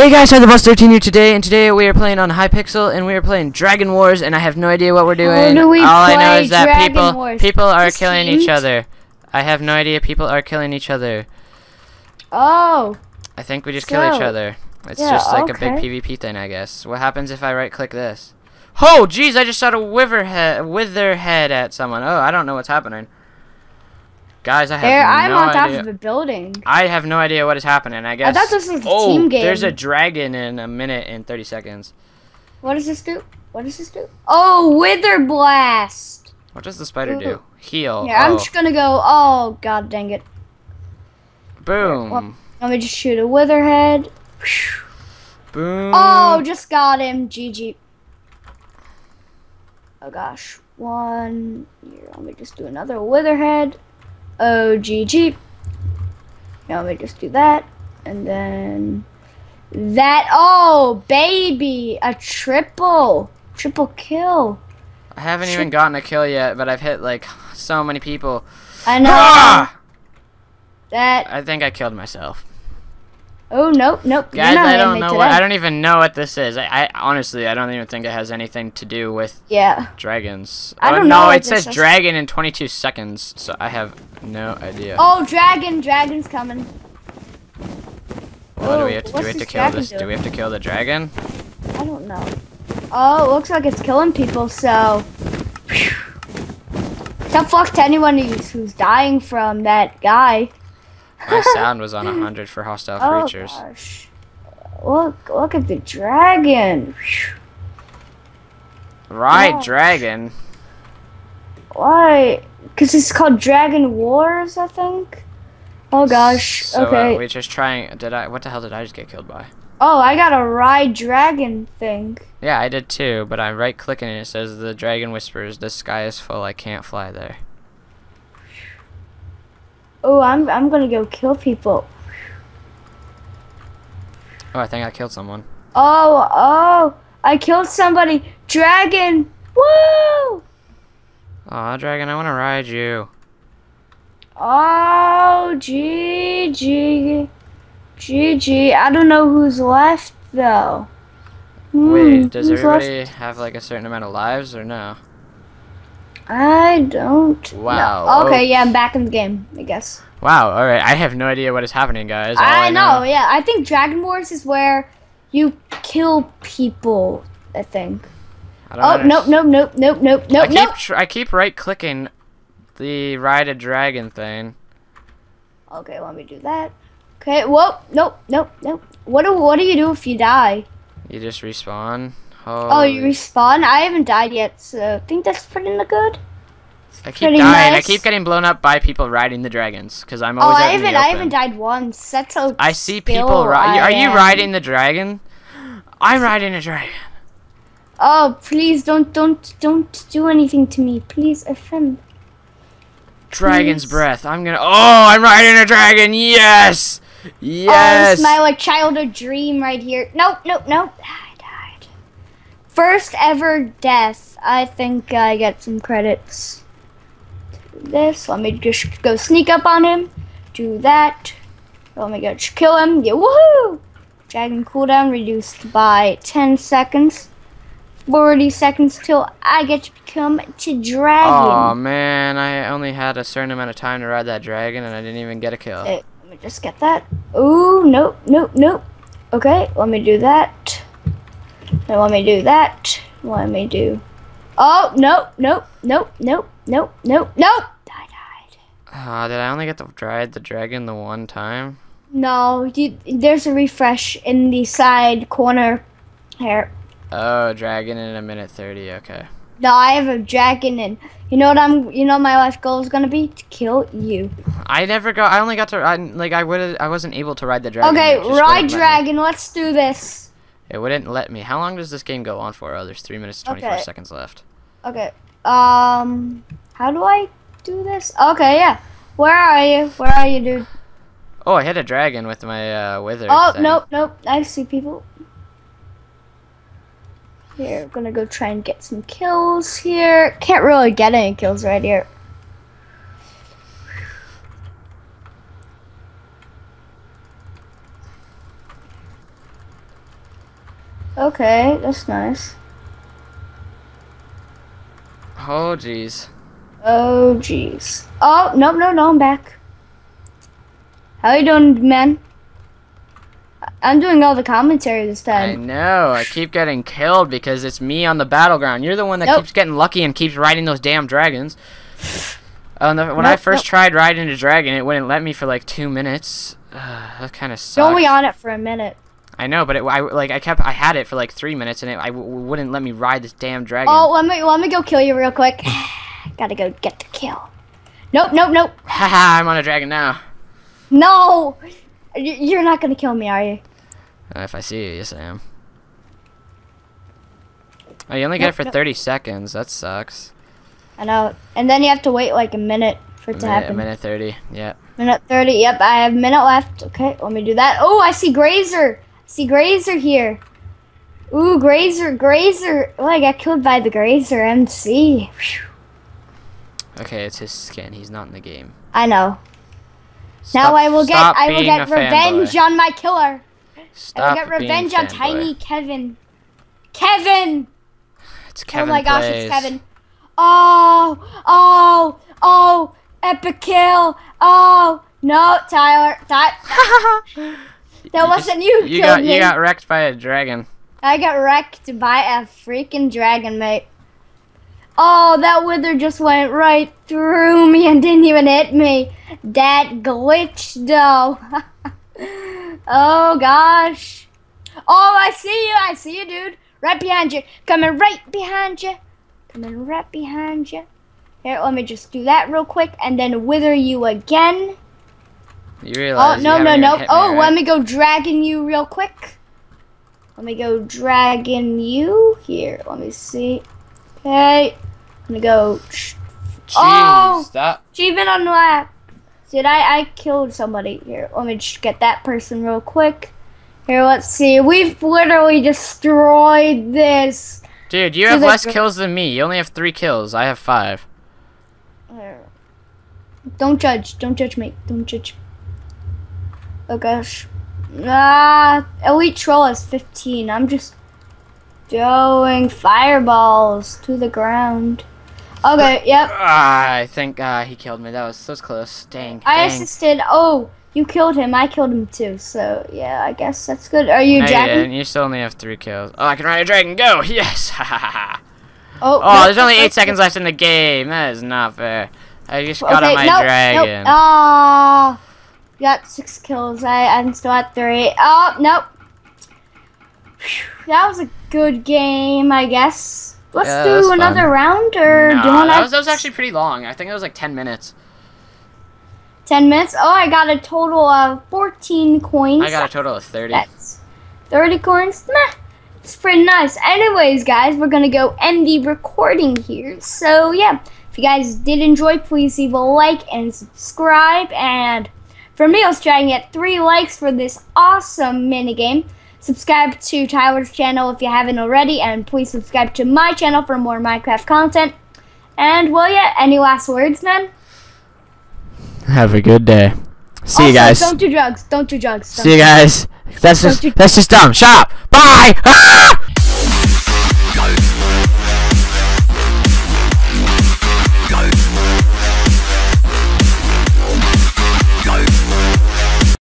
Hey guys, I'm the Boss 13 here today, and today we are playing on Hypixel, and we are playing Dragon Wars, and I have no idea what we're doing. do we All I know is that Dragon people Wars? people are killing each other. I have no idea. People are killing each other. Oh, I think we just kill each other. It's yeah, just like a big okay. PvP thing, I guess. What happens if I right click this? Oh, jeez! I just shot a wither head, wither head at someone. Oh, I don't know what's happening. Guys, I have there! I'm no on top of a building. I have no idea what is happening. I guess. thought this was a oh, team game. there's a dragon in a minute and 30 seconds. What does this do? What does this do? Oh, Wither Blast! What does the spider Ooh. do? Heal. Yeah, I'm oh. just gonna go. Oh, god dang it! Boom. Well- Let me just shoot a Wither head. Boom. Oh, just got him. GG. Oh gosh. One. Here, let me just do another Wither head. Oh, GG. Now let me just do that. And then that. Oh, baby. A triple. Triple kill. I haven't even gotten a kill yet, but I've hit like so many people. I know. Ah! That. I think I killed myself. Oh, nope, nope. Guys, I don't know what. I don't even know what this is. I, I honestly, I don't even think it has anything to do with Yeah. dragons. I oh, don't no, know what it says dragon in 22 seconds, so I have no idea. Oh, dragon. Dragon's coming. What do we oh, have to do? We have to kill this. Do do? we have to kill the dragon? I don't know. Oh, it looks like it's killing people, so. Tough luck to anyone who's, who's dying from that guy. My sound was on 100 for hostile creatures. Oh, creatures. gosh. Look, look at the dragon. Right, Oh. dragon. Why? Because it's called Dragon Wars, I think. Oh gosh. So, okay. Uh, we're just trying. Did I? What the hell did I just get killed by? oh, I got a ride dragon thing. Yeah, I did too, but I'm right clicking and it says the dragon whispers, the sky is full, I can't fly there. Oh, I'm I'm gonna go kill people. Oh, I think I killed someone. Oh, oh, I killed somebody. Dragon. Woo! Aw, dragon, I want to ride you. Oh, GG. GG. I don't know who's left, though. Hmm, Wait, does who's everybody left? have like a certain amount of lives or no? I don't. Wow, know. Okay, oh. yeah, I'm back in the game, I guess. Wow, alright, I have no idea what is happening, guys. All I, know, yeah. I think Dragon Wars is where you kill people, I think. I don't Oh, understand. nope, nope, nope, nope, nope, I nope, keep, nope. I keep right clicking the ride a dragon thing. Okay, let me do that. Okay, whoa, nope, nope, nope. What do, what do you do if you die? You just respawn. Oh, you respawn? I haven't died yet, so I think that's pretty good. I keep dying. nice. I keep getting blown up by people riding the dragons because I'm Oh, always I out haven't, I haven't died once. That's how. I see people ri- Are you riding the dragon? I'm riding a dragon. Oh, please don't, don't, don't do anything to me, please, a friend. Dragon's Please. breath. I'm gonna. Oh, I'm riding a dragon. Yes. Oh, Yes. this is my like childhood dream right here. Nope, nope, nope. First ever death. I think I get some credits. This. Let me just go sneak up on him. Do that. Let me go just kill him. Yeah, woohoo! Dragon cooldown reduced by 10 seconds. 40 seconds till I get to become to dragon. Oh man, I only had a certain amount of time to ride that dragon, and I didn't even get a kill. Okay, let me just get that. Ooh, nope, nope, nope. Okay, let me do that. Then let me do that. Let me do. Oh, nope, nope, nope, nope, nope, nope, nope. I died. Ah, did I only get to ride the dragon the one time? No, you, there's a refresh in the side corner here. Oh, dragon in a minute thirty. Okay. No, I have a dragon and you know what I'm you know my life goal is gonna be? To kill you. I never got. I only got to. I, like I would. I wasn't able to ride the dragon. Okay, It just wouldn't ride dragon, let's do this. It wouldn't let me. How long does this game go on for? Oh, there's three minutes twenty four Okay. seconds left. Okay. Um, how do I do this? Okay, yeah. Where are you? Where are you, dude? Oh, I hit a dragon with my uh, wither. Oh, thing. nope, nope. I see people. Here, I'm gonna go try and get some kills here. Can't really get any kills right here. Okay, that's nice. Oh, jeez. Oh, jeez. Oh, no, no, no, I'm back. How you doing, man? I'm doing all the commentary this time. I know. I keep getting killed because it's me on the battleground. You're the one that Nope. keeps getting lucky and keeps riding those damn dragons. Oh, no, when I first nope. tried riding a dragon, it wouldn't let me for like two minutes. Uh, that kind of sucks. You're only on it for a minute. I know, but it, I like I kept I had it for like three minutes and it I w- wouldn't let me ride this damn dragon. Oh, let me let me go kill you real quick. Gotta go get the kill. Nope, nope, nope. Haha, I'm on a dragon now. No, you're not gonna kill me, are you? Uh, if I see you, yes I am. Oh, you only get it for nope. 30 seconds. That sucks. I know. And then you have to wait like a minute for A it to minute, a happen. minute 30. Yeah. Minute 30. Yep, I have a minute left. Okay, let me do that. Oh, I see Grazer. See Grazer here. Ooh, Grazer, Grazer. Oh, I got killed by the Grazer MC. Okay, it's his skin. He's not in the game. I know. Stop- now I will get I will get revenge on my killer. I will Stop get revenge on. Tiny Kevin. Kevin! It's oh Kevin oh my gosh, it's Kevin. Oh, oh, oh, epic kill. Oh, no, Tyler. Ty- that wasn't you, You got me. you got wrecked by a dragon. I got wrecked by a freaking dragon, mate. Oh, that wither just went right through me and didn't even hit me. That glitch, though. oh, gosh. Oh, I see you. I see you, dude. Right behind you. Coming right behind you. Coming right behind you. Here, let me just do that real quick and then wither you again. You Oh, realize you no, no, no. Oh, right? let me go dragging you real quick. Let me go dragging you here. Let me see. Okay. I'm gonna go. Jeez, Oh! stop. Achievement unlocked. Did I? I killed somebody here. Let me just get that person real quick. Here, let's see. We've literally destroyed this. Dude, you have less kills than me. You only have three kills. I have five. Here. Don't judge. Don't judge me. Don't judge. Oh gosh. Ah, Elite Troll has 15. I'm just throwing fireballs to the ground. Okay, yep. Ah, I think uh, he killed me. That was so close. Dang. I dang. assisted. Oh, you killed him. I killed him too. So yeah, I guess that's good. Are you No, you didn't. You still only have three kills. Oh, I can ride a dragon. Go! Yes! Oh, oh, nope, there's only eight seconds left in the game. That is not fair. I just nope. got on my nope, dragon. Nope. Ah, you got six kills. I I'm still at three. Oh nope. Phew, That was a good game, I guess. Let's Yeah, do another fun. round, or Nah, do you want that was, that was actually pretty long. I think it was like 10 minutes. ten minutes? Oh, I got a total of fourteen coins. I got a total of 30. That's 30 coins. Meh. It's pretty nice. Anyways, guys, we're going to go end the recording here. So, yeah. If you guys did enjoy, please leave a like and subscribe. And for me, I was trying to get three likes for this awesome minigame. Subscribe to Tyler's channel if you haven't already. And please subscribe to my channel for more Minecraft content. And, well, yeah, any last words, man? Have a good day. See you guys. Don't do drugs. Don't do drugs. Don't See you guys. That's just that's just dumb. Shut up. Bye. Ah!